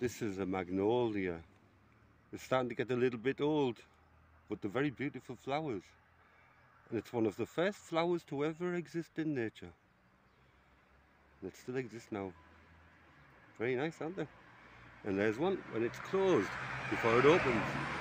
This is a magnolia. It's starting to get a little bit old, but they're very beautiful flowers. And it's one of the first flowers to ever exist in nature. And it still exists now. Very nice, aren't they? And there's one when it's closed before it opens.